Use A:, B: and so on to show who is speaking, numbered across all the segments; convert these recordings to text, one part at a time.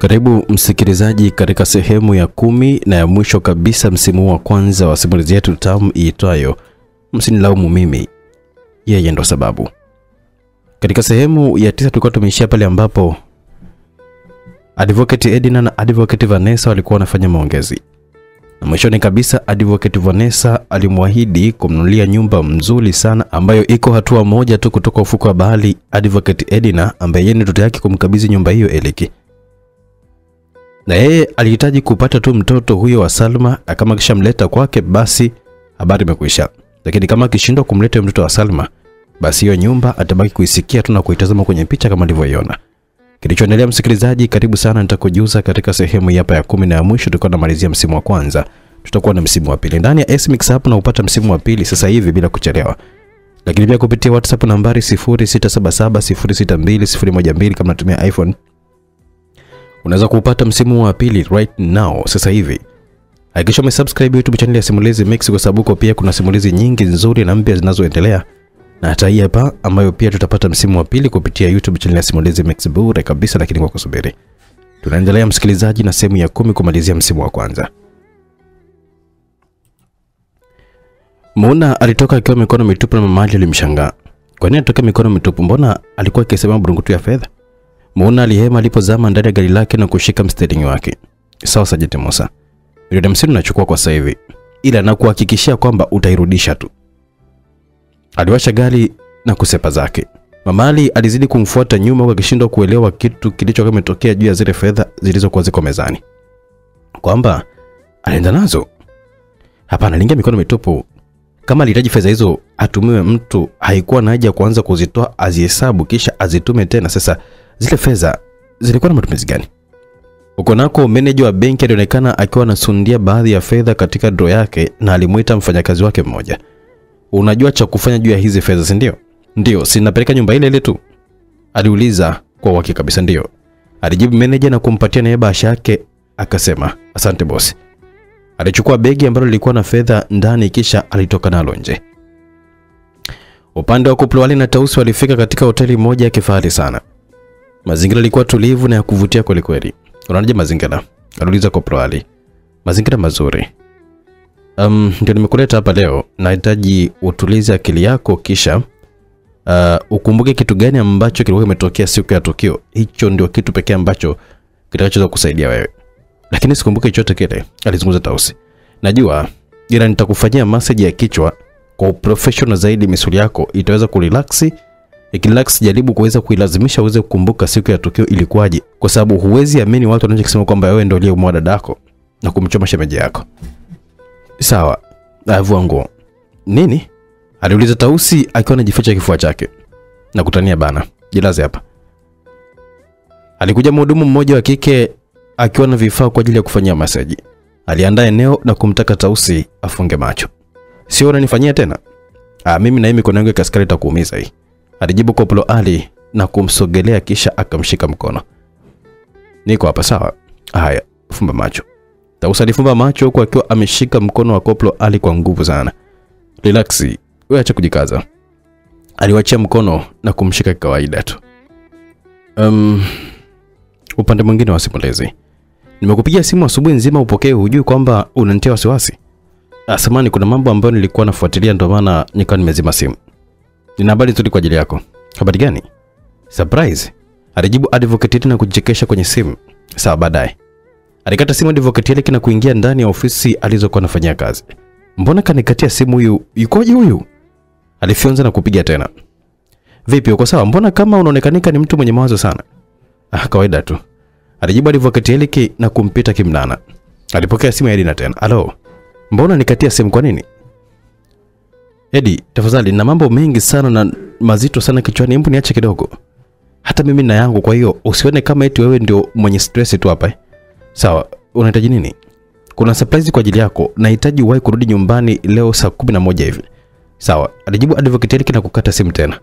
A: Karibu msikilizaji katika sehemu ya kumi na ya mwisho kabisa msimu wa kwanza wa simulizi yetu tamu iitwayo Msinilaumu Mimi, Yeye Ndo Sababu. Katika sehemu ya tisa tulikuwa tumeishia pale ambapo Advocate Edina na Advocate Vanessa walikuwa wanafanya maongezi, na mwishoni kabisa Advocate Vanessa alimwahidi kumnunulia nyumba mzuri sana ambayo iko hatua moja tu kutoka ufuko wa bahari Advocate Edina, ambaye yeye ndoto yake kumkabidhi nyumba hiyo Eliki na yeye alihitaji kupata tu mtoto huyo wa Salma, kama akishamleta kwake basi habari imekwisha. Lakini kama akishindwa kumleta mtoto wa Salma, basi hiyo nyumba atabaki kuisikia tu na kuitazama kwenye picha kama alivyoiona. Kilichoendelea msikilizaji, karibu sana, nitakujuza katika sehemu hapa ya kumi na ya mwisho. Tulikuwa tunamalizia msimu wa kwanza, tutakuwa na msimu wa pili ndani ya SMix na upata msimu wa pili sasa hivi bila kuchelewa lakini pia kupitia WhatsApp nambari 0677062012 kama natumia iPhone unaweza kupata msimu wa pili right now sasa hivi. Hakikisha umesubscribe YouTube channel ya Simulizi Mix kwa sababu huko pia kuna simulizi nyingi nzuri na mpya zinazoendelea, na hata hii hapa ambayo pia tutapata msimu wa pili kupitia YouTube channel ya Simulizi Mix bure kabisa, lakini kwa kusubiri. Tunaendelea msikilizaji, na sehemu ya kumi kumalizia msimu wa kwanza. Muna alitoka akiwa mikono mitupu na mama yake alimshangaa. Kwa nini atoka mikono mitupu? Mbona alikuwa akisema burungutu ya fedha? Muna alihema alipozama ndani ya gari lake na kushika msteringi wake. Sawa Sajenti Musa, milioni hamsini nachukua kwa sasa hivi, ila nakuhakikishia kwamba utairudisha tu. Aliwasha gari na kusepa zake. Mamali alizidi kumfuata nyuma huku akishindwa kuelewa kitu kilicho kimetokea juu ya zile fedha zilizokuwa ziko mezani, kwamba alienda nazo. Hapana, aliingia mikono mitupu. Kama alihitaji fedha hizo atumiwe mtu, haikuwa na haja kuanza kuzitoa azihesabu kisha azitume tena. Sasa zile fedha zilikuwa na matumizi gani? Huko nako meneja wa benki alionekana akiwa anasundia baadhi ya fedha katika draw yake na alimwita mfanyakazi wake mmoja. Unajua cha kufanya juu ya hizi fedha, si ndio? Ndio, si napeleka nyumba ile ile tu? Aliuliza kwa uhakika kabisa. Ndio, alijibu meneja na kumpatia naye bahasha yake, akasema asante bosi. Alichukua begi ambalo lilikuwa na fedha ndani kisha alitoka nalo nje. Upande wa Kuplwali na Tausi walifika katika hoteli moja ya kifahari sana. Mazingira yalikuwa tulivu na ya kuvutia kweli kweli. Unaonaje mazingira? Aliuliza proali. Mazingira mazuri. Um, ndio nimekuleta hapa leo. Nahitaji utulize akili yako kisha uh, ukumbuke kitu gani ambacho kilikuwa kimetokea siku ya tukio. Hicho ndio kitu pekee ambacho kitakachoweza kusaidia wewe. Lakini sikumbuke chochote kile, alizungumza Tausi. Najua ila nitakufanyia massage ya kichwa kwa uprofessional zaidi, misuli yako itaweza kurelax. Ikirelax, jaribu kuweza kuilazimisha uweze kukumbuka siku ya tukio ilikuwaje, kwa sababu huwezi amini watu wanachokisema kwamba wewe ndio uliyemua dadako na kumchoma shemeji yako. Sawa, avua nguo. Nini? aliuliza Tausi akiwa anajificha kifua chake. Na kutania bana, jilaze hapa. Alikuja mhudumu mmoja wa kike akiwa na vifaa kwa ajili ya kufanyia masaji. Aliandaa eneo na kumtaka Tausi afunge macho. Sio unanifanyia tena? Ah, mimi na hii mikono yangu ya kaskari itakuumiza hii. Alijibu Koplo Ali na kumsogelea kisha akamshika mkono. Niko hapa sawa? Haya, fumba macho. Tausa alifumba macho huku akiwa ameshika mkono wa Koplo Ali kwa nguvu sana. Relax, wewe acha kujikaza. Aliwachia mkono na kumshika kawaida tu. Um, upande mwingine wa simulizi. Nimekupigia simu asubuhi nzima upokee, hujui kwamba unanitia wasiwasi. Asamani samani, kuna mambo ambayo nilikuwa nafuatilia ndio maana nikawa nimezima simu. Nina habari nzuri kwa ajili yako. Habari gani? Surprise. Alijibu advocate na kujichekesha kwenye simu. Sawa, baadaye. Alikata simu advocate yake na kuingia ndani ya ofisi alizokuwa anafanyia kazi. Mbona kanikatia simu huyu? Yukoje huyu? Alifyonza na kupiga tena. Vipi, uko sawa? Mbona kama unaonekanika ni mtu mwenye mawazo sana? Ah, kawaida tu. Alijibu advocate Eliki na kumpita kimnana. Alipokea simu ya Edina tena. Halo. Mbona nikatia simu kwa nini? Edi, tafadhali na mambo mengi sana na mazito sana kichwani, hebu niache kidogo. Hata mimi na yangu, kwa hiyo usione kama eti wewe ndio mwenye stress tu hapa. eh. Sawa, unahitaji nini? Kuna surprise kwa ajili yako. Nahitaji uwahi kurudi nyumbani leo saa kumi na moja hivi. Sawa, alijibu advocate Eliki na kukata simu tena.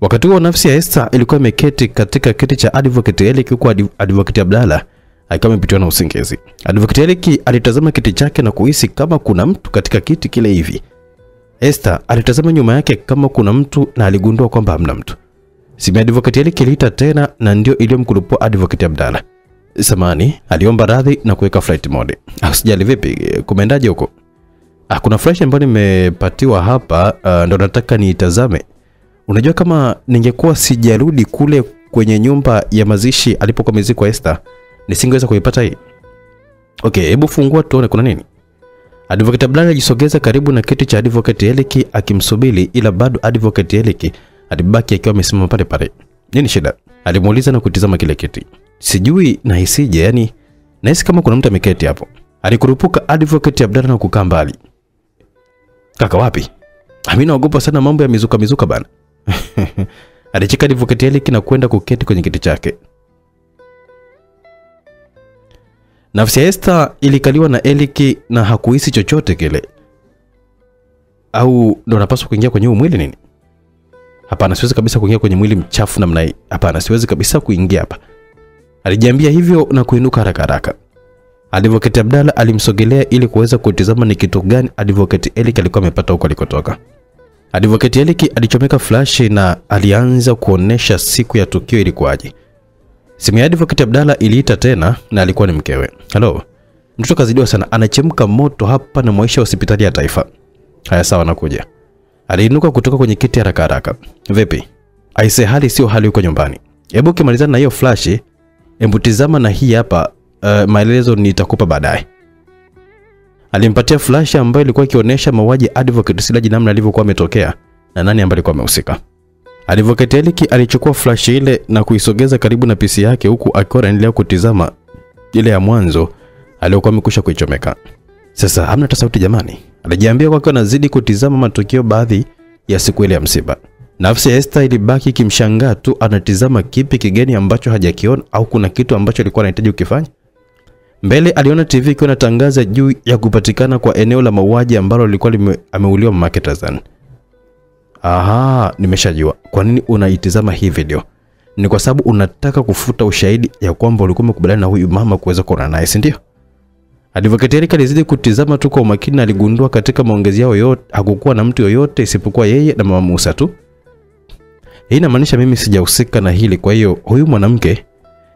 A: Wakati huo nafsi ya Esther ilikuwa imeketi katika kiti cha advocate Eliki huku adv- advocate Abdalla akiwa amepitiwa na usingizi. Advocate Eliki alitazama kiti chake na kuhisi kama kuna mtu katika kiti kile hivi. Esther alitazama nyuma yake kama kuna mtu na aligundua kwamba hamna mtu. Simu ya advocate Eliki iliita tena na ndio iliyomkulupua advocate Abdalla. samani, aliomba radhi na kuweka flight mode. Ah, Usijali, vipi, kumeendaje huko? Ah, kuna flash ambayo nimepatiwa hapa uh, ndo nataka niitazame. Unajua kama ningekuwa sijarudi kule kwenye nyumba ya mazishi alipokuwa amezikwa Esther, nisingeweza kuipata hii. Okay, hebu fungua tuone kuna nini. Advocate Abdalla alijisogeza karibu na kiti cha Advocate Eliki akimsubiri, ila bado Advocate Eliki alibaki akiwa amesimama pale pale. Nini shida? Alimuuliza na kutizama kile kiti. Sijui na hisije, yani nahisi kama kuna mtu ameketi hapo. Alikurupuka Advocate Abdalla na kukaa mbali. Kaka wapi? Mimi naogopa sana mambo ya mizuka mizuka bana. Alicheka Advocate Eliki na kwenda kuketi kwenye kiti chake. Nafsi ya Esther ilikaliwa na Eliki na hakuhisi chochote kile. Au ndo napaswa kuingia kwenye huu mwili nini? Hapana, siwezi kabisa kuingia kwenye mwili mchafu namna hii. Hapana, siwezi kabisa kuingia hapa. Alijiambia hivyo na kuinuka haraka haraka. Advocate Abdalla alimsogelea ili kuweza kutizama ni kitu gani Advocate Eliki alikuwa amepata huko alikotoka. Advocate Eliki alichomeka flashi na alianza kuonesha siku ya tukio ilikuwaje. Simu ya Advocate Abdalla iliita tena na alikuwa ni mkewe. Halo. Mtoto kazidiwa sana, anachemka moto hapa na maisha ya hospitali ya taifa. Haya sawa nakuja. Aliinuka kutoka kwenye kiti haraka haraka. Vipi? Aise hali sio hali huko nyumbani. Hebu ukimalizana na hiyo flash, hebu tizama na hii hapa uh, maelezo nitakupa baadaye. Alimpatia flash ambayo ilikuwa ikionyesha mauaji Advocate Silaji namna alivyokuwa ametokea na nani ambaye alikuwa amehusika. Advocate Eliki alichukua flash ile na kuisogeza karibu na PC yake huku akiwa anaendelea kutizama ile ya mwanzo aliyokuwa amekwisha kuichomeka. Sasa hamna hata sauti jamani. Alijiambia kwa akiwa anazidi kutizama matukio baadhi ya siku ile ya msiba. Nafsi ya Esther ilibaki kimshangaa tu anatizama kipi kigeni ambacho hajakiona au kuna kitu ambacho alikuwa anahitaji kukifanya. Mbele aliona TV ikiwa inatangaza juu ya kupatikana kwa eneo la mauaji ambalo lilikuwa ameuliwa mamake Tazan. Aha, nimeshajua. Kwa nini unaitizama hii video? Ni kwa sababu unataka kufuta ushahidi ya kwamba ulikuwa umekubaliana na huyu mama kuweza kuona naye, si ndio? Advocate Eric alizidi kutizama tu kwa umakini aligundua katika maongezi yao yote hakukuwa na mtu yoyote isipokuwa yeye na mama Musa tu. Hii inamaanisha mimi sijahusika na hili, kwa hiyo huyu mwanamke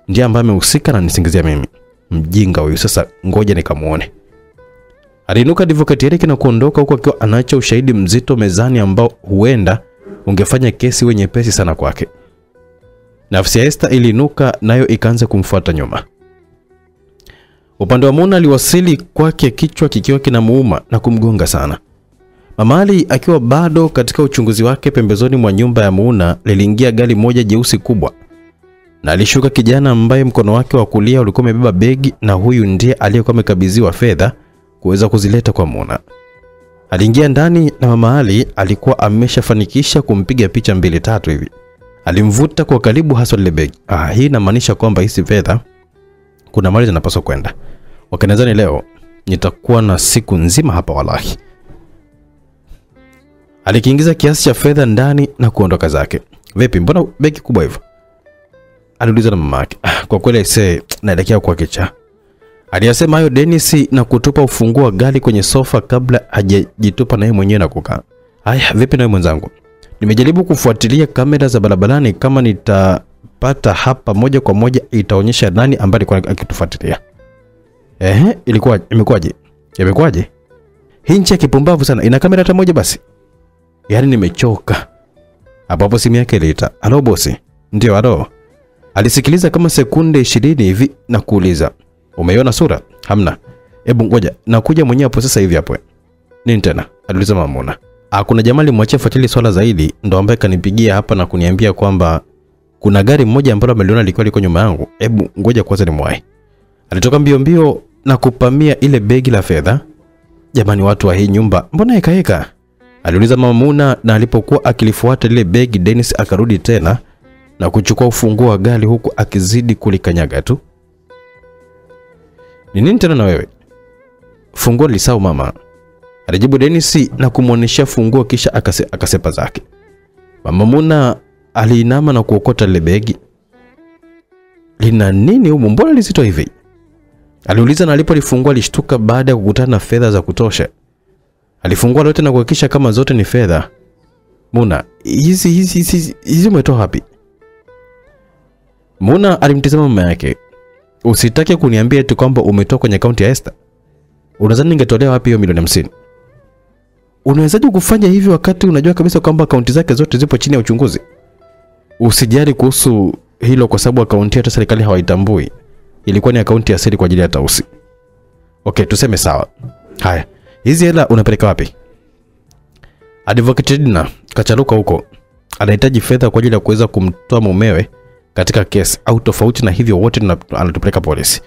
A: ndiye ambaye amehusika na nisingizia mimi. Mjinga huyu, sasa ngoja nikamuone. Aliinuka Advocate Eric na kuondoka huku akiwa anaacha ushahidi mzito mezani ambao huenda ungefanya kesi wenye pesi sana kwake. Nafsi ya Esther iliinuka nayo ikaanza kumfuata nyuma. Upande wa Mona aliwasili kwake kichwa kikiwa kinamuuma na kumgonga sana. Mama Ali akiwa bado katika uchunguzi wake, pembezoni mwa nyumba ya Muna liliingia gari moja jeusi kubwa, na alishuka kijana ambaye mkono wake wa kulia ulikuwa umebeba begi, na huyu ndiye aliyekuwa amekabidhiwa fedha kuweza kuzileta kwa Muna. Aliingia ndani na mama Ali alikuwa ameshafanikisha kumpiga picha mbili tatu hivi. Alimvuta kwa karibu haswa lile begi. Ah, hii inamaanisha kwamba hizi fedha kuna mali zinapaswa kwenda. Wakanazani leo nitakuwa na siku nzima hapa wallahi. Alikiingiza kiasi cha fedha ndani na kuondoka zake. Vipi, mbona begi kubwa hivyo? Aliuliza na mama yake. Ah, kwa kweli aisee, naelekea kwa kicha. Aliyasema hayo Dennis na kutupa ufunguo wa gari kwenye sofa kabla hajajitupa naye mwenyewe na kukaa. Haya, vipi nawe mwenzangu? Nimejaribu kufuatilia kamera za barabarani, kama nitapata hapa moja kwa moja itaonyesha nani ambaye alikuwa akitufuatilia. Ehe, ilikuwa imekuwaje? Imekuwaje? Hii nchi ya kipumbavu sana, ina kamera hata moja basi? Yaani nimechoka. Hapo hapo simu yake iliita. Halo bosi. Ndio, halo. Alisikiliza kama sekunde ishirini hivi na kuuliza, umeiona sura? Hamna. Hebu ngoja, nakuja mwenyewe hapo sasa hivi hapo. Nini tena? Aliuliza Mamuna. Ah, kuna jamaa alimwachia fuatili swala zaidi, ndo ambaye kanipigia hapa na kuniambia kwamba kuna gari moja ambalo ameliona liko liko nyuma yangu. Hebu ngoja kwanza nimwahi. Alitoka mbio mbio na kupamia ile begi la fedha. Jamani, watu wa hii nyumba mbona ikaeka? Aliuliza Mamuna, na alipokuwa akilifuata lile begi, Dennis akarudi tena na kuchukua ufunguo wa gari huku akizidi kulikanyaga tu. Ni nini tena na wewe? Funguo lisau mama. Alijibu Dennis na kumwonyesha funguo kisha akase, akasepa zake. Mama Muna aliinama na kuokota lile begi. Lina nini humu? Mbona lizito hivi? Aliuliza na alipolifungua alishtuka baada ya kukutana na fedha za kutosha. Alifungua lote na kuhakikisha kama zote ni fedha. Muna, hizi hizi hizi umetoa wapi? Muna alimtazama mama yake. Usitake kuniambia eti kwamba umetoa kwenye akaunti ya Esther. Unadhani ningetolea wapi hiyo milioni hamsini? Unawezaje kufanya hivi wakati unajua kabisa kwamba akaunti zake zote zipo chini ya uchunguzi? Usijali kuhusu hilo kwa sababu akaunti hata serikali hawaitambui. Ilikuwa ni akaunti ya siri kwa ajili ya Tausi. Okay, tuseme sawa. Haya, hizi hela unapeleka wapi? Advocate Edna kacharuka huko. Anahitaji fedha kwa ajili ya kuweza kumtoa mumewe katika kesi au tofauti na hivyo wote anatupeleka polisi.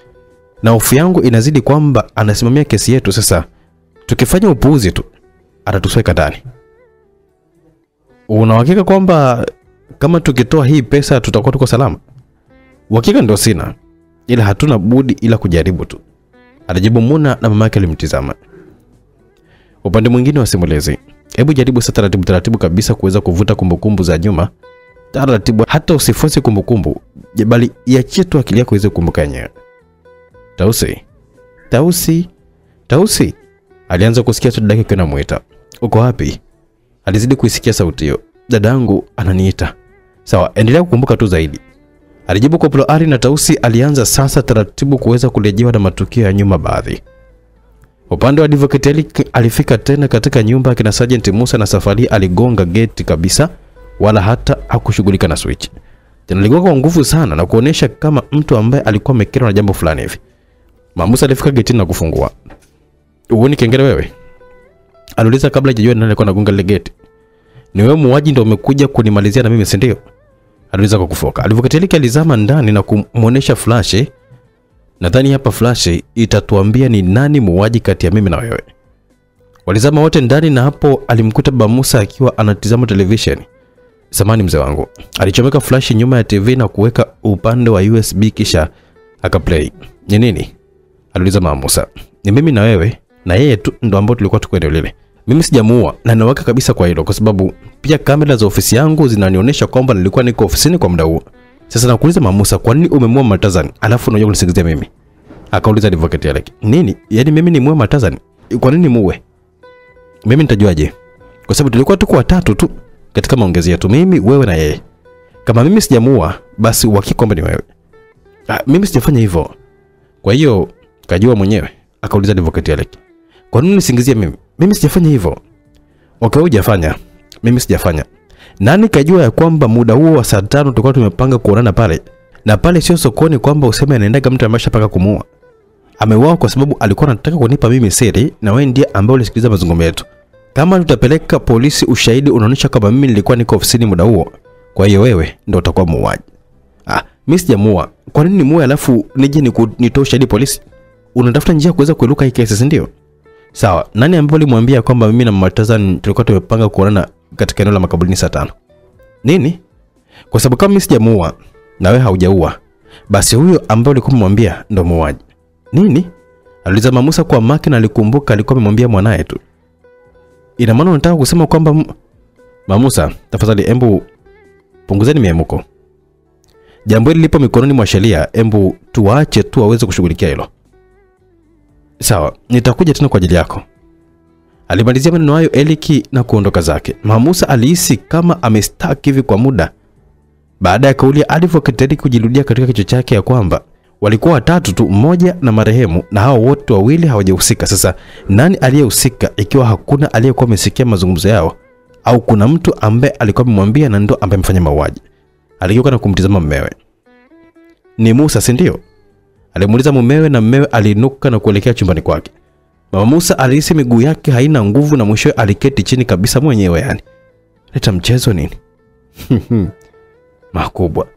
A: Na hofu yangu inazidi kwamba anasimamia kesi yetu sasa. Tukifanya upuuzi tu atatusweka ndani. Unahakika kwamba kama tukitoa hii pesa tutakuwa tuko salama? Uhakika ndio sina, ila hatuna budi ila kujaribu tu, alijibu Muna na mama yake alimtizama. Upande mwingine wa simulizi, hebu jaribu sasa taratibu taratibu kabisa kuweza kuvuta kumbukumbu za nyuma taratibu, hata usifuse kumbukumbu, bali iachie tu akili yako iweze kukumbuka yenyewe. Tausi, Tausi, Tausi, alianza kusikia sauti yake akiwa anamuita. Uko wapi? Alizidi kuisikia sauti hiyo. Dadangu ananiita. Sawa, endelea kukumbuka tu zaidi. Alijibu kwa ploari na Tausi alianza sasa taratibu kuweza kurejewa na matukio ya nyuma baadhi. Upande wa Advocate alifika tena katika nyumba ya kina Sergeant Musa na safari aligonga geti kabisa wala hata hakushughulika na switch. Tena aligonga kwa nguvu sana na kuonesha kama mtu ambaye alikuwa amekerwa na jambo fulani hivi. Mamusa alifika getini na kufungua. Uoni kengele wewe? Aliuliza kabla hajajua nani alikuwa anagonga ile geti. Ni wewe muuaji ndio umekuja kunimalizia na mimi si ndio? Aliuliza kwa kufoka. Alivyokatilika alizama ndani na kumuonesha flash. Nadhani hapa flash itatuambia ni nani muuaji kati ya mimi na wewe. Walizama wote ndani na hapo alimkuta Baba Musa akiwa anatizama televisheni. Samani mzee wangu. Alichomeka flash nyuma ya TV na kuweka upande wa USB kisha akaplay. Ni nini? Aliuliza Mama Musa. Ni mimi na wewe na yeye tu ndo ambao tulikuwa tuko eneo lile. Mimi sijamuua na nawaka kabisa kwa hilo kwa sababu pia kamera za ofisi yangu zinanionyesha kwamba nilikuwa niko ofisini kwa muda huo. Sasa nakuuliza Mama Musa, kwa nini umemua Matazan alafu unajua kunisingizia mimi? Akauliza advocate yake. Nini? Yaani mimi ni muue Matazan? Kwa nini muue? Mimi nitajuaje? Kwa sababu tulikuwa tuko watatu tu katika maongezi yetu, mimi, wewe na yeye. Kama mimi sijamuua, basi uhakika kwamba ni wewe. Ah, mimi sijafanya hivyo. Kwa hiyo kajua mwenyewe. Akauliza advocate yake. Kwa nini nisingizie mimi? Mimi sijafanya hivyo. Okay, hujafanya. Mimi sijafanya. Nani kajua ya kwamba muda huo wa saa tano tulikuwa tumepanga kuonana pale, na pale sio sokoni kwamba useme anaendaga mtu ambaye shapaka kumuua. Ameuawa kwa sababu alikuwa anataka kunipa mimi siri, na wewe ndiye ambaye ulisikiliza mazungumzo yetu. Kama tutapeleka polisi ushahidi unaonyesha kwamba mimi nilikuwa niko ofisini muda huo, kwa hiyo wewe ndio utakuwa muuaji. Ah, mimi sijamuua. Kwa nini nimuue alafu nije nitoe ushahidi polisi? Unatafuta njia kuweza kueluka hii kesi, si ndio? Sawa, nani ambaye ulimwambia kwamba mimi na Mama tulikuwa tumepanga kuonana katika eneo la makaburini saa tano? Nini? Kwa sababu kama mimi sijamuua na wewe haujaua, basi huyo ambaye ulikuwa umemwambia ndo muuaji. Nini? Aliuliza Mamusa kwa makini, alikumbuka alikuwa amemwambia mwanaye tu. Ina maana unataka kusema kwamba Mamusa, tafadhali embu punguzeni miemuko. Jambo hili lipo mikononi mwa sheria, embu tuache tu waweze kushughulikia hilo. Sawa, nitakuja tena kwa ajili yako. Alimalizia maneno hayo Eliki na kuondoka zake. Mamusa Musa alihisi kama amestaki hivi kwa muda baada ya kauli Eric kujirudia katika kichwa chake ya kwamba walikuwa watatu tu, mmoja na marehemu, na hao wote wawili hawajahusika. Sasa nani aliyehusika ikiwa hakuna aliyekuwa amesikia mazungumzo yao, au kuna mtu ambaye alikuwa amemwambia na ndo ambaye amefanya mauaji? Aligeuka na kumtizama mmewe. Ni Musa, si ndio? Alimuuliza mumewe na mmewe aliinuka na kuelekea chumbani kwake. Mama Musa alihisi miguu yake haina nguvu na mwishowe aliketi chini kabisa mwenyewe yani. Leta mchezo nini? Makubwa.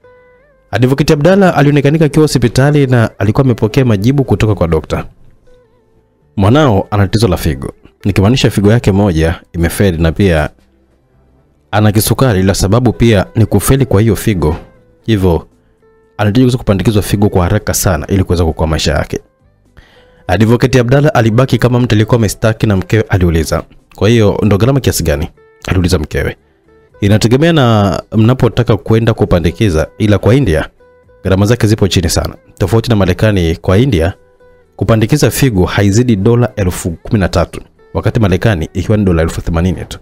A: Advocate Abdalla alionekanika akiwa hospitali na alikuwa amepokea majibu kutoka kwa dokta. Mwanao ana tatizo la figo, nikimaanisha figo yake moja imefeli na pia ana kisukari, la sababu pia ni kufeli kwa hiyo figo, hivyo anahitaji kupandikizwa figo kwa haraka sana ili kuweza kuokoa maisha yake. Advocate Abdalla alibaki kama mtu aliyekuwa amestaki na mkewe aliuliza, kwa hiyo ndo gharama kiasi gani? Aliuliza mkewe. Inategemea na mnapotaka kwenda kupandikiza, ila kwa India gharama zake zipo chini sana, tofauti na Marekani. Kwa India kupandikiza figo haizidi dola elfu kumi na tatu wakati Marekani ikiwa ni dola elfu themanini tu.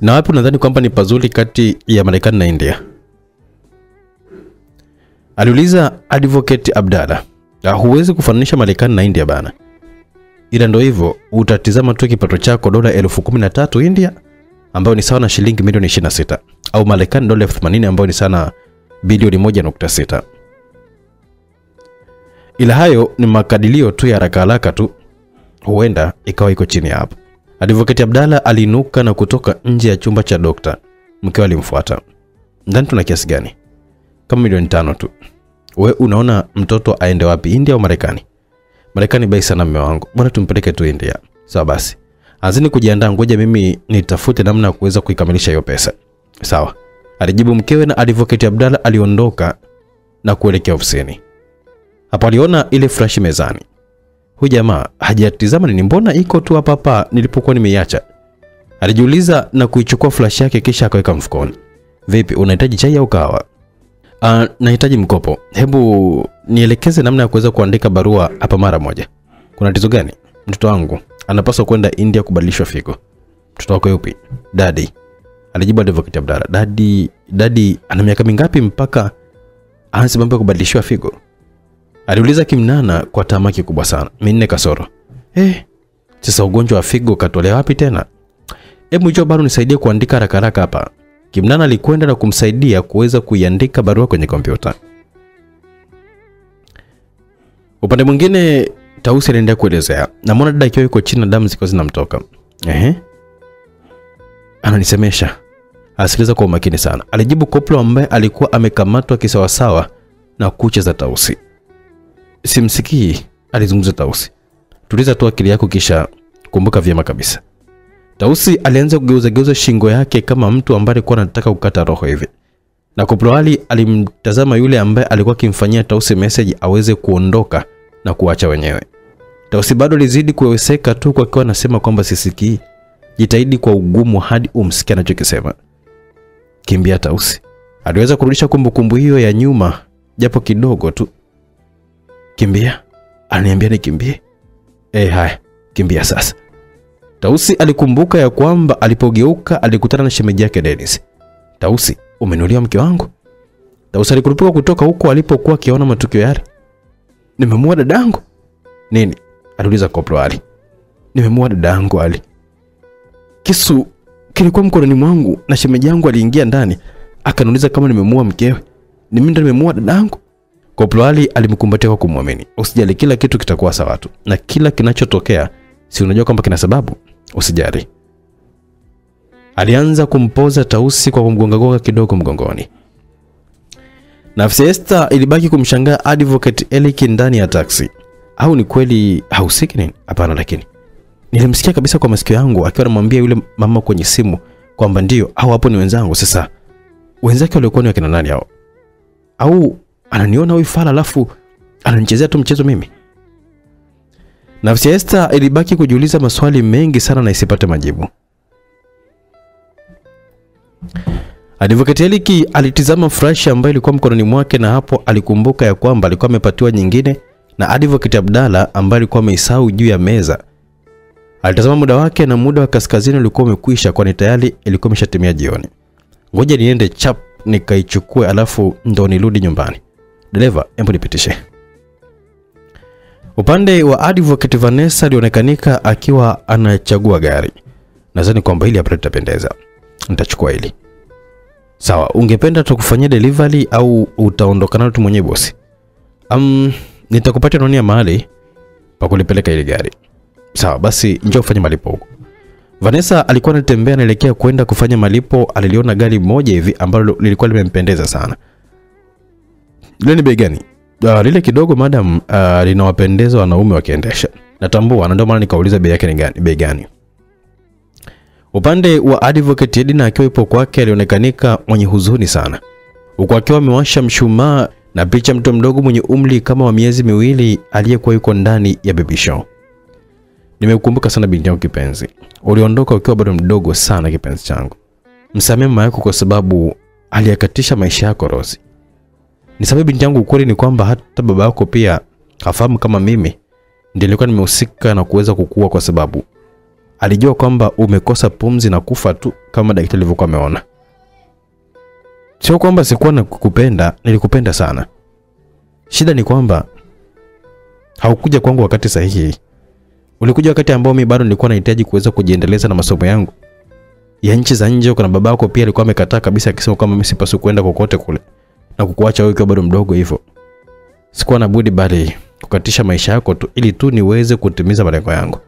A: Na wapi unadhani kwamba ni pazuri kati ya Marekani na India? Aliuliza Advocate Abdalla. Ah, huwezi kufananisha Marekani na India bana. Ila ndo hivyo, utatizama tu kipato chako dola elfu kumi na tatu India ambayo ni sawa na shilingi milioni 26 au Marekani dola elfu themanini ambayo ni sawa na bilioni 1.6. Ila hayo ni makadirio tu ya haraka haraka tu, huenda ikawa iko chini hapo. Advocate Abdalla aliinuka na kutoka nje ya chumba cha dokta. Mkewe alimfuata. Ndani tuna kiasi gani? Kama milioni tano tu. We unaona mtoto aende wapi, India au Marekani? Marekani bai sana mme wangu, bora tumpeleke tu India. Sawa basi, anzeni kujiandaa, ngoja mimi nitafute namna ya kuweza kuikamilisha hiyo pesa. Sawa, alijibu mkewe, na advocate Abdalla aliondoka na kuelekea ofisini. Hapo aliona ile flash mezani. Huyu jamaa hajatizama nini, mbona iko tu hapa hapa nilipokuwa nimeiacha? Alijiuliza na kuichukua flash yake kisha akaweka mfukoni. Vipi, unahitaji chai au kahawa? Uh, nahitaji mkopo. Hebu nielekeze namna ya kuweza kuandika barua hapa mara moja. Kuna tatizo gani? Mtoto wangu anapaswa kwenda India kubadilishwa figo. Mtoto wako yupi? Dadi. Alijibu Advocate Abdalla. Dadi, dadi ana miaka mingapi mpaka aanze mambo ya kubadilishiwa figo? Aliuliza kimnana kwa tamaki kubwa sana. Minne kasoro. Eh, sasa ugonjwa wa figo katolea wapi tena? Hebu njoo bado nisaidie kuandika haraka haraka hapa. Kimnana alikwenda na kumsaidia kuweza kuiandika barua kwenye kompyuta. Upande mwingine Tausi aliendelea kuelezea, namwona dada akiwa yuko chini na damu zikiwa zinamtoka. Ehe, ananisemesha. Asikiliza kwa umakini sana, alijibu koplo ambaye alikuwa amekamatwa kisawasawa na kucha za Tausi. Simsikii, alizungumza Tausi. Tuliza tu akili yako, kisha kumbuka vyema kabisa. Tausi alianza kugeuza geuza shingo yake kama mtu ambaye alikuwa anataka kukata roho hivi. Na Koplo Ali alimtazama yule ambaye alikuwa akimfanyia Tausi message aweze kuondoka na kuacha wenyewe. Tausi bado lizidi kuweseka tu kwa akiwa anasema kwamba sisikii. Jitahidi kwa ugumu hadi umsikia anachokisema. Kimbia Tausi. Aliweza kurudisha kumbukumbu hiyo ya nyuma japo kidogo tu. Kimbia. Ananiambia nikimbie. Eh, haya, kimbia sasa. Tausi alikumbuka ya kwamba alipogeuka alikutana na shemeji yake Dennis. Tausi, umenulia mke wangu? Tausi alikurupuka kutoka huko alipokuwa akiona matukio yale. Nimemua dadangu. Nini? aliuliza Koplo Ali. Nimemua dadangu Ali. Kisu kilikuwa mkononi mwangu na shemeji yangu aliingia ndani akaniuliza kama nimemua mkewe. Ni mimi ndo nimemua dadangu. Koplo Ali alimkumbatia kwa kumwamini. Usijali, kila kitu kitakuwa sawa tu, na kila kinachotokea si unajua kwamba kina sababu. Usijali. Alianza kumpoza Tausi kwa kumgongagonga kidogo mgongoni. Nafsi Esther ilibaki kumshangaa Advocate Eliki ndani ya taksi. Au ni kweli hausiki nini? Hapana, lakini nilimsikia kabisa kwa masikio yangu akiwa anamwambia yule mama kwenye simu kwamba ndio au hapo ni wenzangu. Sasa wenzake waliokuwa ni wakina nani hao? Au ananiona huyu fala alafu ananichezea tu mchezo mimi? Nafsi ya Esther ilibaki kujiuliza maswali mengi sana na isipate majibu. Advocate Eliki alitizama flash ambayo ilikuwa mkononi mwake na hapo alikumbuka ya kwamba alikuwa amepatiwa nyingine na Advocate Abdalla ambaye alikuwa ameisahau juu ya meza. Alitazama muda wake na muda wa kaskazini ulikuwa umekwisha kwani tayari ilikuwa imeshatimia jioni. Ngoja niende chap nikaichukue alafu ndo nirudi nyumbani. Dereva, hebu nipitishe. Upande wa Advocate Vanessa alionekanika akiwa anachagua gari. Nadhani kwamba hili hapa litapendeza. Nitachukua hili. Sawa, ungependa tukufanyia delivery au utaondoka nalo tu mwenyewe bosi? Um, nitakupatia naoni ya mahali pa kulipeleka ile gari. Sawa, basi njoo ufanye malipo huko. Vanessa alikuwa anatembea anaelekea kwenda kufanya malipo, aliliona gari moja hivi ambalo lilikuwa limempendeza sana. Lile ni bei gani? Uh, lile kidogo madam, uh, linawapendeza wanaume wakiendesha. Natambua na ndio maana nikauliza bei yake ni gani, bei gani. Upande wa Advocate Edina akiwa ipo kwake alionekanika mwenye huzuni sana. Huku akiwa amewasha mshumaa na picha mtoto mdogo mwenye umri kama wa miezi miwili aliyekuwa yuko ndani ya baby show. Nimekukumbuka sana binti yangu kipenzi. Uliondoka ukiwa bado mdogo sana kipenzi changu. Msamehe mama yako kwa sababu aliyakatisha maisha yako Rosi. Nisamehe binti yangu, ukweli ni kwamba hata baba yako pia hafahamu kama mimi ndiye nilikuwa nimehusika na kuweza kukua kwa sababu alijua kwamba umekosa pumzi na kufa tu kama daktari alivyokuwa ameona. Sio kwamba sikuwa na kukupenda, nilikupenda sana. Shida ni kwamba Haukuja kwangu wakati sahihi. Ulikuja wakati ambao mimi bado nilikuwa nahitaji kuweza kujiendeleza na masomo yangu ya nchi za nje. Kuna babako pia alikuwa amekataa kabisa, akisema kwamba mimi sipaswi kwenda kokote kule na kukuacha wewe ukiwa bado mdogo hivyo. Sikuwa na budi bali kukatisha maisha yako tu ili tu niweze kutimiza malengo yangu.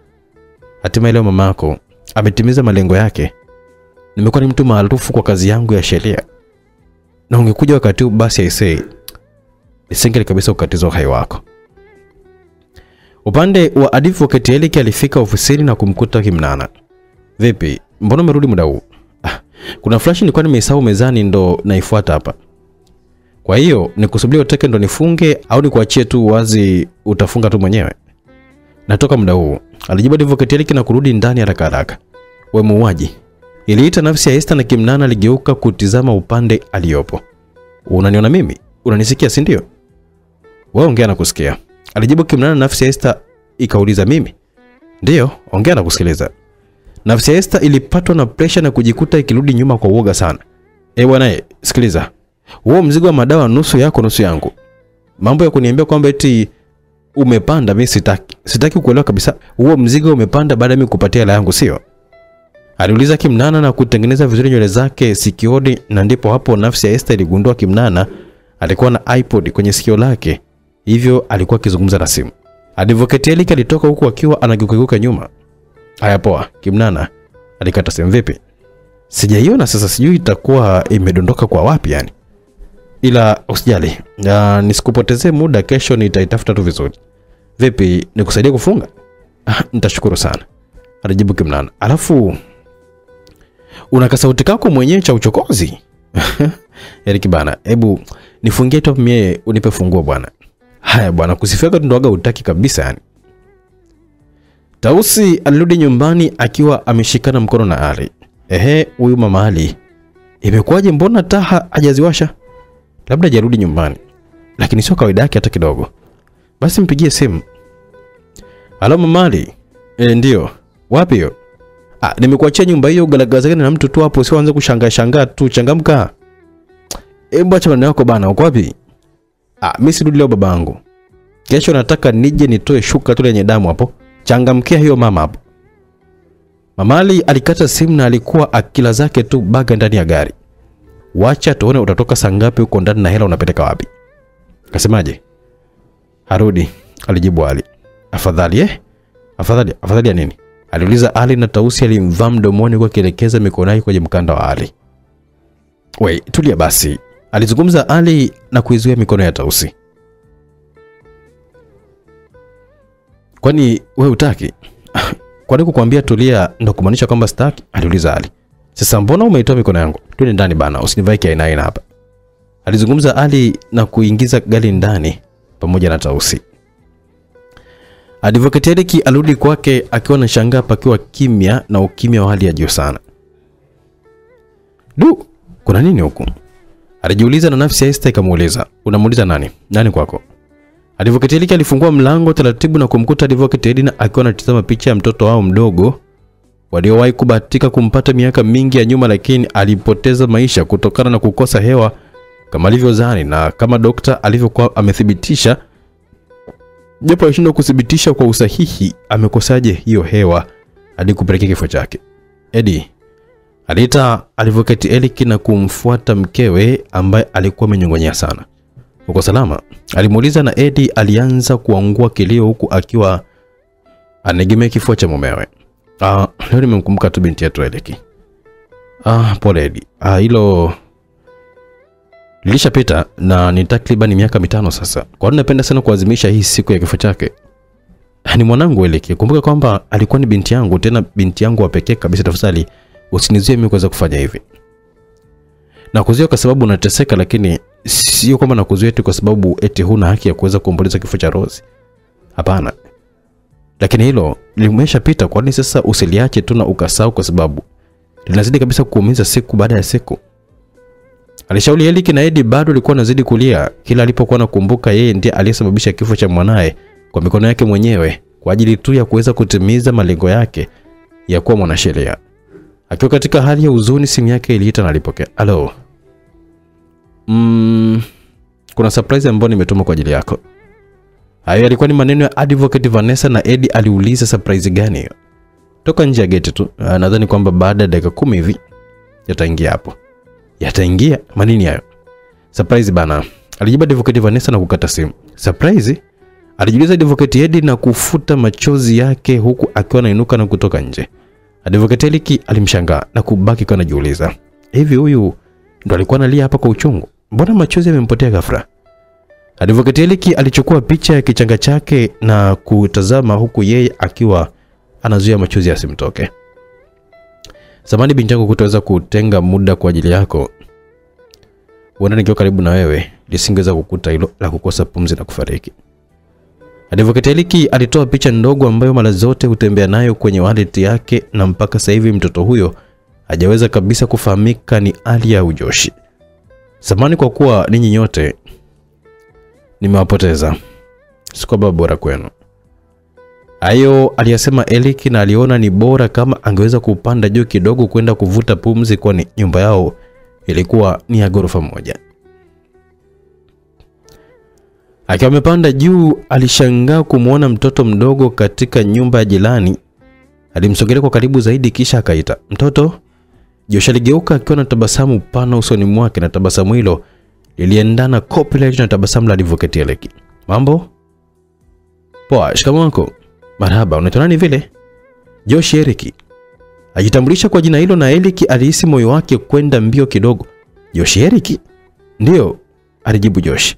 A: Hatimaye leo mamako ametimiza malengo yake. Nimekuwa ni mtu maarufu kwa kazi yangu ya sheria, na ungekuja wakati huu basi, aisee, nisingeli kabisa kukatiza uhai wako. Upande wa advocate Eliki alifika ofisini na kumkuta Kimnana. Vipi, mbona umerudi muda huu? Ah, kuna flash nilikuwa nimeisahau mezani ndo naifuata hapa. Kwa hiyo nikusubiria uteke ndo nifunge au nikuachie tu wazi utafunga tu mwenyewe? Natoka muda huu, alijibu advocate Eric na kurudi ndani haraka haraka. We muuaji. Iliita nafsi ya Esther na Kimnana aligeuka kutizama upande aliyopo. Unaniona mimi? Unanisikia si ndio? Wewe ongea na kusikia. Alijibu Kimnana. Nafsi ya Esther ikauliza mimi? Ndiyo, ongea na kusikiliza. Nafsi ya Esther ilipatwa na presha na kujikuta ikirudi nyuma kwa uoga sana. Eh bwana, eh, sikiliza. Huo mzigo wa madawa nusu yako nusu yangu. Mambo ya kuniambia kwamba eti umepanda, mimi sitaki. Sitaki kuelewa kabisa. Huo mzigo umepanda baada mimi kupatia hela yangu, sio? Aliuliza Kimnana na kutengeneza vizuri nywele zake sikioni, na ndipo hapo nafsi ya Esther iligundua Kimnana alikuwa na iPod kwenye sikio lake, hivyo alikuwa akizungumza na simu. Advocate Elik alitoka huku akiwa anageuka nyuma. Haya poa, Kimnana alikata simu. Vipi? Sijaiona sasa, sijui itakuwa imedondoka kwa wapi yani, ila usijali, nisikupoteze nisikupotezee muda, kesho nitaitafuta tu vizuri. Vipi, nikusaidia kufunga? Ah, nitashukuru sana, alijibu Kimnana. Alafu una kasauti kako mwenyewe cha uchokozi Eric bana, hebu nifungie tu mie, unipe funguo bwana. Haya bwana, kusifiaka tundoaga utaki kabisa yani. Tausi alirudi nyumbani akiwa ameshikana mkono na Ali. Ehe, huyu mama Ali, imekuwaje? Mbona taa hajaziwasha? Labda hajarudi nyumbani, lakini sio kawaida yake hata kidogo. Basi mpigie simu. Halo mamali. E, ndio. Wapi hiyo? Ah, nimekuachia nyumba hiyo ugalagazane na mtu tu hapo, usianze kushangaa shangaa tu, changamka. Hebu acha maneno yako bana, uko wapi? Ah, mimi sirudi leo babangu. Kesho nataka nije nitoe shuka tu lenye damu hapo. Changamkia hiyo mama hapo. Mamali alikata simu na alikuwa akila zake tu baga ndani ya gari. Wacha tuone utatoka saa ngapi huko ndani na hela unapeleka wapi? Kasemaje? Arudi, alijibu Ali. Afadhali eh? Afadhali, afadhali ya nini? Aliuliza Ali na Tausi alimvaa mdomoni kwa kielekeza mikono yake kwenye mkanda wa Ali. We, tulia basi. Alizungumza Ali na kuizuia mikono ya Tausi. Kwani we utaki? Kwani kukwambia tulia ndo kumaanisha kwamba sitaki? Aliuliza Ali. Sasa mbona umeitoa mikono yangu? Twende ndani bana, usinivae kiaina aina hapa. Alizungumza Ali na kuingiza gari ndani pamoja na Tausi. Advocate Eric alirudi kwake akiwa na shangaa pakiwa kimya na ukimya wa hali ya juu sana. Du, kuna nini huku? Alijiuliza na nafsi ya Esther ikamuuliza, unamuuliza nani? Nani kwako? Advocate Eric alifungua mlango taratibu na kumkuta Advocate Edina akiwa anatazama picha ya mtoto wao mdogo waliowahi kubahatika kumpata miaka mingi ya nyuma, lakini alipoteza maisha kutokana na kukosa hewa kama alivyozani na kama dokta alivyokuwa amethibitisha japo alishindwa kuthibitisha kwa usahihi amekosaje hiyo hewa hadi kupelekea kifo chake. Edi aliita alivyoketi Eric na kumfuata mkewe ambaye alikuwa amenyongonyea sana. Uko salama? Alimuuliza na Edi alianza kuangua kilio huku akiwa anegemea kifua cha mumewe. Ah, leo nimemkumbuka tu binti yetu Eleki. Ah, pole Edi. Ah, hilo lilishapita na ni takriban miaka mitano sasa. Kwa nini napenda sana kuadhimisha hii siku ya kifo chake? Ni mwanangu Eliki. Kumbuka kwamba alikuwa ni binti yangu, tena binti yangu wa pekee kabisa. Tafadhali usinizuie mimi kuweza kufanya hivi. Na kuzuia kwa sababu unateseka, lakini sio kwamba nakuzuia eti kwa sababu eti huna haki ya kuweza kuomboleza kifo cha Rose. Hapana. Lakini hilo limeshapita, kwa nini sasa usiliache tu na ukasau kwa sababu linazidi kabisa kuumiza siku baada ya siku. Alishauri Eliki na Edi bado alikuwa anazidi kulia kila alipokuwa nakumbuka yeye ndiye aliyesababisha kifo cha mwanaye kwa mikono yake mwenyewe kwa ajili tu ya kuweza kutimiza malengo yake ya kuwa mwanasheria. Akiwa katika hali ya huzuni, simu yake iliita na alipokea. Halo. Mm, kuna surprise ambayo nimetuma kwa ajili yako. Hayo yalikuwa ni maneno ya advocate Vanessa na Eddie aliuliza surprise gani hiyo. Toka nje ya geti tu. Ah, Nadhani kwamba baada ya dakika kumi hivi yataingia hapo. Yataingia manini hayo? Surprise bana. Alijibu advocate Vanessa na kukata simu. Surprise? Alijiuliza advocate Eddie na kufuta machozi yake huku akiwa anainuka na kutoka nje. Advocate Eliki alimshangaa na kubaki kwa anajiuliza, hivi huyu ndo alikuwa analia hapa kwa uchungu? Mbona machozi yamempotea ghafla? Advocate Eliki alichukua picha ya kichanga chake na kutazama huku yeye akiwa anazuia machozi asimtoke. Samani binti yangu, kutoweza kutenga muda kwa ajili yako, huenda nikiwa karibu na wewe lisingeweza kukuta hilo la kukosa pumzi na kufariki. Advocate Eliki alitoa picha ndogo ambayo mara zote hutembea nayo kwenye wallet yake na mpaka sasa hivi mtoto huyo hajaweza kabisa kufahamika ni Ali au Joshi. Samani kwa kuwa ninyi nyote nimewapoteza. Sikuwa baba bora kwenu. Hayo aliyasema Eliki na aliona ni bora kama angeweza kupanda juu kidogo kwenda kuvuta pumzi kwani nyumba yao ilikuwa ni ya ghorofa moja. Akiwa amepanda juu, alishangaa kumwona mtoto mdogo katika nyumba ya jirani. Alimsogelea kwa karibu zaidi, kisha akaita mtoto. Josh aligeuka akiwa na tabasamu pana usoni mwake, na tabasamu hilo liliendana copyright na tabasamu la advocate Eleki. Mambo poa, shikamoo wako. Marhaba, unaitwa nani vile? Josh Eriki. Ajitambulisha kwa jina hilo, na Eliki alihisi moyo wake kwenda mbio kidogo. Josh Eriki? Ndiyo, alijibu Josh.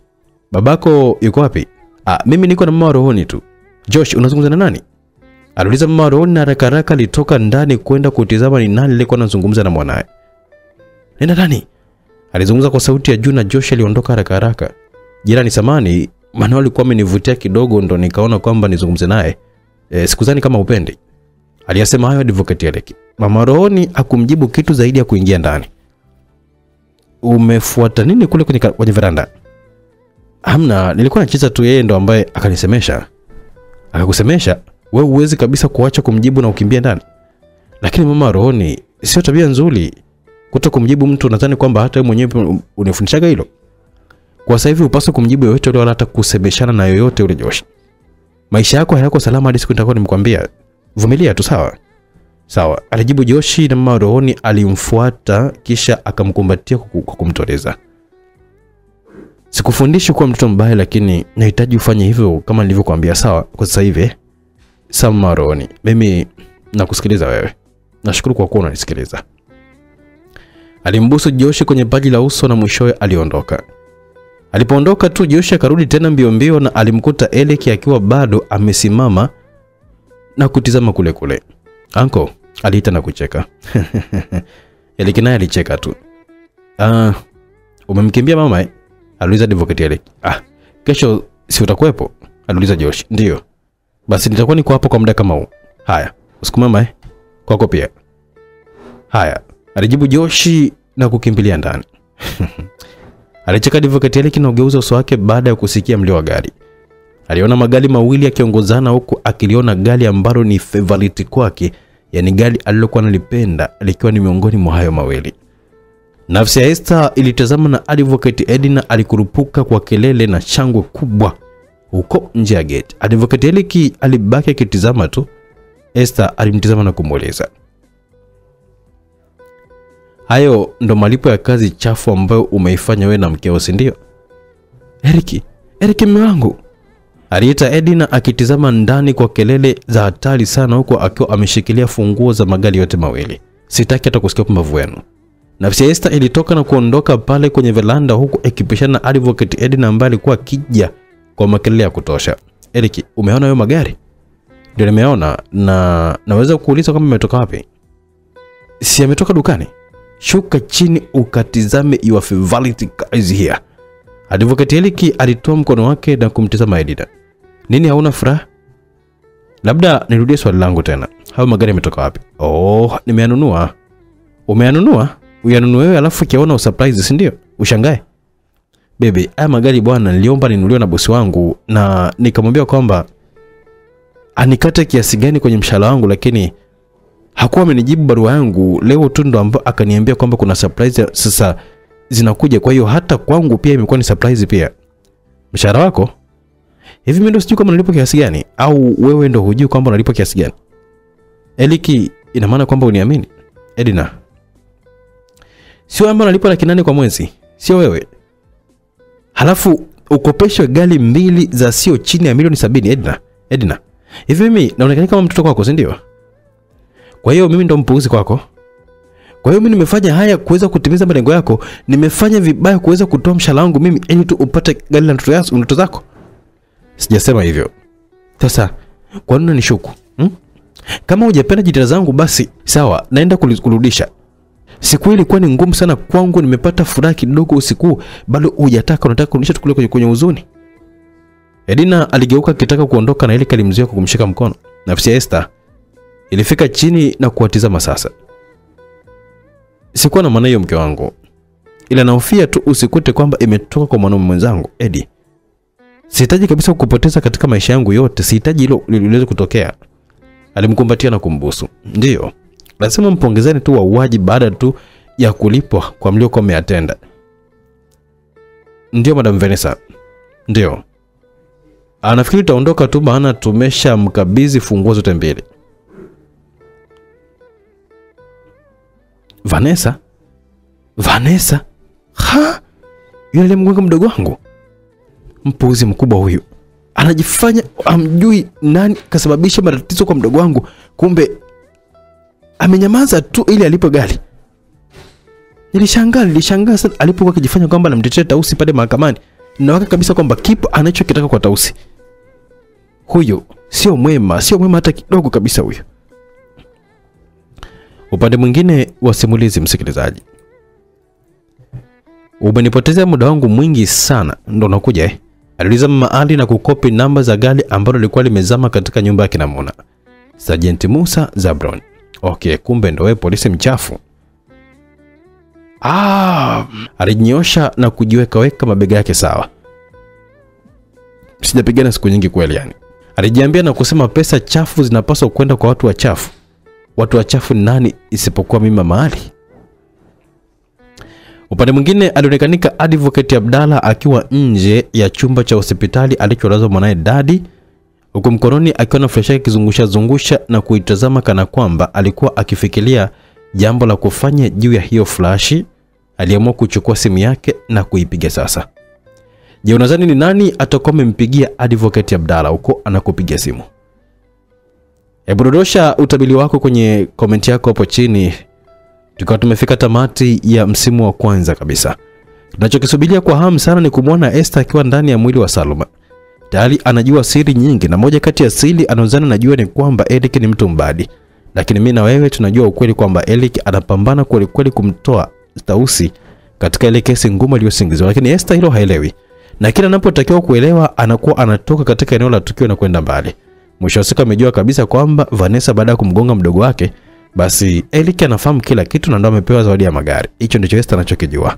A: Babako yuko wapi? Ah, mimi niko na mama rohoni tu. Josh, unazungumza na nani? Aliuliza mama rohoni na haraka haraka alitoka ndani kwenda kutizama ni nani aliyekuwa anazungumza na mwanaye. Nenda ndani. Alizungumza kwa sauti ya juu na Josh aliondoka haraka haraka. Jirani samani, maana alikuwa amenivutia kidogo ndo nikaona kwamba nizungumze naye. E, sikuzani kama upendi. Aliyasema hayo advocate Eleki. Mama rohoni akumjibu kitu zaidi ya kuingia ndani. Umefuata nini kule kwenye, kwenye veranda? Hamna, nilikuwa nacheza tu, yeye ndo ambaye akanisemesha. Akakusemesha? Wewe huwezi kabisa kuacha kumjibu na ukimbia ndani. Lakini mama rohoni, sio tabia nzuri kuto kumjibu mtu. Nadhani kwamba hata wewe mwenyewe unifundishaga hilo. Kwa sasa hivi upaswe kumjibu yoyote yule wala hata kusemeshana na yoyote yule Josh. Maisha yako hayako salama hadi siku nitakuwa nimekwambia. Vumilia tu sawa? Sawa, alijibu Joshi na mama rohoni alimfuata kisha akamkumbatia kwa kumtoleza. Sikufundishi kuwa mtoto mbaya, lakini nahitaji ufanye hivyo kama nilivyokuambia. Sawa, kwa sasa hivi. Rohoni, mimi nakusikiliza wewe. Nashukuru kwa kuwa unanisikiliza. Alimbusu Joshi kwenye paji la uso na mwishowe aliondoka. Alipoondoka tu Joshi akarudi tena mbio mbio na alimkuta Eleki akiwa bado amesimama na kutizama kule kule. Anko aliita na kucheka. Eleki naye alicheka tu. Ah, umemkimbia mama eh? Aliuliza advocate Eleki. Ah, kesho si utakuwepo? Aliuliza joshi ndio Basi nitakuwa niko hapo kwa muda kama huu. Haya, usiku mama eh? Kwako pia. Haya, alijibu Joshi na kukimbilia ndani. Alicheka advocate Eleki na ugeuza uso wake baada ya kusikia mlio wa gari. Aliona magari mawili yakiongozana huku akiliona gari ambalo ni favorite kwake, yani gari alilokuwa analipenda likiwa ni miongoni mwa hayo mawili. Nafsi ya Esther ilitazama na advocate Edna alikurupuka kwa kelele na shangwe kubwa huko nje ya gate. Advocate Eliki alibaki akitizama tu. Esther alimtizama na kumuuliza, hayo ndo malipo ya kazi chafu ambayo umeifanya wewe na mkeo, si ndio? Eriki, Eriki mme wangu, aliita Edina akitizama ndani kwa kelele za hatari sana, huku akiwa ameshikilia funguo za magari yote mawili. Sitaki hata kusikia pumbavu yenu. Nafsi ya Esther ilitoka na kuondoka pale kwenye veranda huku ikipishana na advocate Edina ambaye alikuwa akija kwa makelele ya kutosha. Eriki, umeona hayo magari? Ndio nimeona na naweza kuuliza kama imetoka wapi? Si ametoka dukani? Shuka chini ukatizame your favorite guys here. Advocate Eliki alitoa mkono wake na kumtizama Edina. Nini hauna furaha? Labda nirudie swali langu tena. Hayo magari yametoka wapi? Oh, nimeyanunua. Umeyanunua? Uyanunue wewe alafu kiaona usurprise, si ndio? Ushangae. Bebe, haya magari bwana niliomba ninunuliwe na bosi wangu na nikamwambia kwamba anikate kiasi gani kwenye mshahara wangu lakini hakuwa amenijibu barua yangu. Leo tu ndo ambao akaniambia kwamba kuna surprise. Sasa zinakuja. Kwa hiyo hata kwangu pia imekuwa ni surprise pia. Mshahara wako? hivi mimi ndo sijui kama nalipo kiasi gani? Au wewe ndo hujui kwamba nalipo kiasi gani? Eliki ina maana kwamba uniamini? Edina. Sio kwamba nalipo laki nane kwa mwezi. Sio wewe. Halafu ukopeshwe gari mbili za sio chini ya milioni sabini edna edna hivi mimi naonekana kama mtoto kwako si ndio kwa hiyo mimi ndo mpuuzi kwako. Kwa hiyo mimi nimefanya haya kuweza kutimiza malengo yako. Nimefanya vibaya kuweza kutoa mshahara wangu mimi ili tu upate gari la ndoto zako. Sijasema hivyo. Sasa kwa nini unanishuku hmm? kama hujapenda jitihada zangu basi sawa naenda kurudisha. Siku hii ilikuwa ni ngumu sana kwangu nimepata furaha kidogo usiku bado hujataka unataka kurudisha tukule kwenye, kwenye huzuni. Edina aligeuka akitaka kuondoka na ile kalimzuia kwa kumshika mkono. Nafsi ya Esther ilifika chini na kuwatizama sasa. Sikuwa na maana hiyo mke wangu. Ila nahofia tu usikute kwamba imetoka kwa mwanaume mwenzangu edi sihitaji kabisa kukupoteza katika maisha yangu yote. Sihitaji hilo liliweze kutokea. Alimkumbatia na kumbusu. Ndiyo. Lazima mpongezeni tu wauaji baada tu ya kulipwa kwa mliokuwa mmeyatenda ndio madam Vanessa. Ndio anafikiri utaondoka tu maana tumesha mkabidhi funguo zote mbili Vanessa? Vanessa? Ha? Yule aliyemgonga mdogo wangu. Mpuuzi mkubwa huyu. Anajifanya amjui nani kasababisha matatizo kwa mdogo wangu. Kumbe amenyamaza tu ili alipo gari. Nilishangaa nilishangaa sana alipokuwa akijifanya kwamba anamtetea tausi pale mahakamani. Nawaka kabisa kwamba kipo anachokitaka kwa tausi. Huyo sio mwema sio mwema hata kidogo kabisa huyo upande mwingine wa simulizi msikilizaji umenipotezea muda wangu mwingi sana ndo nakuja eh aliuliza mama Ali na kukopi namba za gari ambalo lilikuwa limezama katika nyumba ya kina. Sajenti Musa Zabron. Okay, kumbe ndo wewe polisi mchafu. Ah, alinyosha na kujiwekaweka mabega yake sawa. Sijapigana siku nyingi kweli yani. Alijiambia na kusema pesa chafu zinapaswa kwenda kwa watu wachafu. Watu wachafu ni nani isipokuwa mimi mama Ali? Upande mwingine alionekanika advocate Abdalla akiwa nje ya chumba cha hospitali alicholazwa mwanaye Dadi, huku mkononi akiwa na yake akizungusha zungusha na kuitazama kana kwamba alikuwa akifikiria jambo la kufanya juu ya hiyo flashi. Aliamua kuchukua simu yake na kuipiga sasa. Je, unadhani ni nani atakuwa amempigia advocate Abdalla huko anakupiga simu? Hebu dondosha utabiri wako kwenye komenti yako hapo chini tukiwa tumefika tamati ya msimu wa kwanza kabisa. Tunachokisubiria kwa hamu sana ni kumwona Esther akiwa ndani ya mwili wa Salma. Tayari anajua siri nyingi, na moja kati ya siri anazana najua ni kwamba Eric ni mtu mbadi, lakini mimi na wewe tunajua ukweli kwamba Eric anapambana kwelikweli kweli kumtoa Tausi katika ile kesi ngumu aliyosingiziwa, lakini Esther hilo haelewi, na kila anapotakiwa kuelewa anakuwa anatoka katika eneo la tukio na kwenda mbali. Mwisho wa siku amejua kabisa kwamba Vanessa baada ya kumgonga mdogo wake basi Eric anafahamu kila kitu na ndo amepewa zawadi ya magari. Hicho ndicho Esther anachokijua.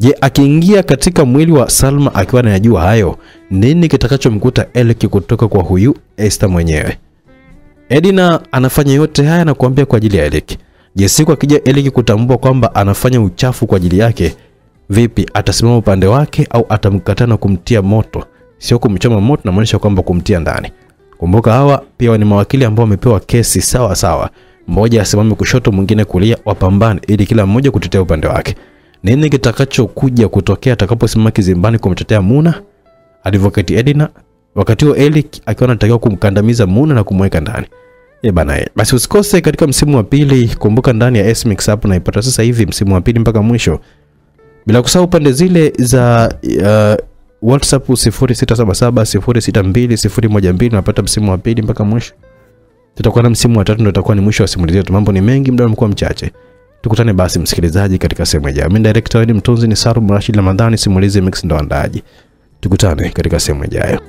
A: Je, akiingia katika mwili wa Salma akiwa anayajua hayo, nini kitakachomkuta Eric kutoka kwa huyu Esther mwenyewe? Edina anafanya yote haya na kuambia kwa ajili ya Eric. Je, siku akija Eric kutambua kwamba anafanya uchafu kwa ajili yake, vipi atasimama upande wake au atamkataa na kumtia moto? Sio kumchoma moto, namaanisha kwamba kumtia ndani. Kumbuka hawa pia ni mawakili ambao wamepewa kesi sawa sawa. Mmoja asimame kushoto mwingine kulia wapambane ili kila mmoja kutetea upande wake. Nini kitakachokuja kutokea atakaposimama kizimbani kumtetea Muna? Advocate Edina wakati huo Eric akiwa anatakiwa kumkandamiza Muna na kumweka ndani. E bana e. basi usikose katika msimu wa pili. Kumbuka ndani ya SMX hapo naipata sasa hivi msimu wa pili mpaka mwisho. Bila kusahau pande zile za uh, WhatsApp 0677 062 012 unapata msimu wa pili mpaka mwisho tutakuwa na msimu wa tatu ndio itakuwa ni mwisho wa simulizi yetu. Mambo ni mengi, muda umekuwa mchache. Tukutane basi msikilizaji katika sehemu ijayo. Mimi director ni mtunzi ni Sarum Rashid Ramadhani, simulizi mix ndo andaaji. Tukutane katika sehemu ijayo.